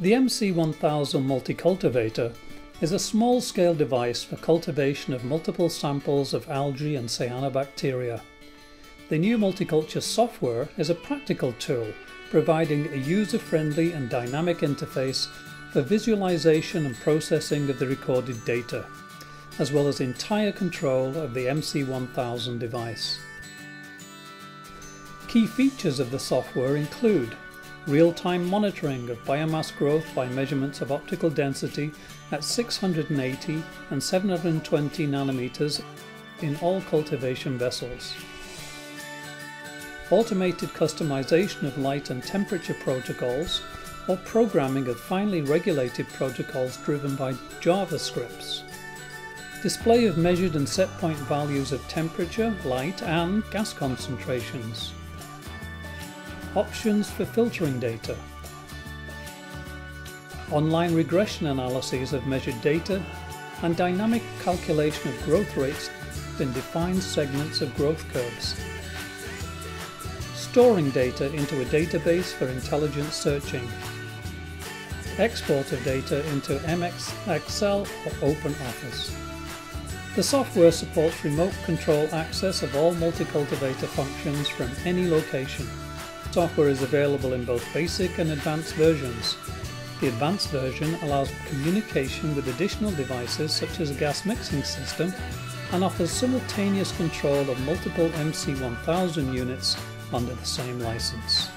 The MC1000 multicultivator is a small-scale device for cultivation of multiple samples of algae and cyanobacteria. The new MultiCultivator software is a practical tool providing a user-friendly and dynamic interface for visualization and processing of the recorded data, as well as entire control of the MC1000 device. Key features of the software include real-time monitoring of biomass growth by measurements of optical density at 680 and 720 nanometers in all cultivation vessels. Automated customization of light and temperature protocols or programming of finely regulated protocols driven by JavaScripts. Display of measured and set point values of temperature, light and gas concentrations options for filtering data, online regression analyses of measured data, and dynamic calculation of growth rates in defined segments of growth curves. Storing data into a database for intelligent searching. Export of data into MS Excel or OpenOffice. The software supports remote control access of all multi-cultivator functions from any location. Software is available in both basic and advanced versions. The advanced version allows communication with additional devices such as a gas mixing system and offers simultaneous control of multiple MC1000 units under the same license.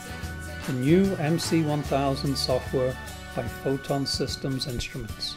The new MC1000 software by Photon Systems Instruments.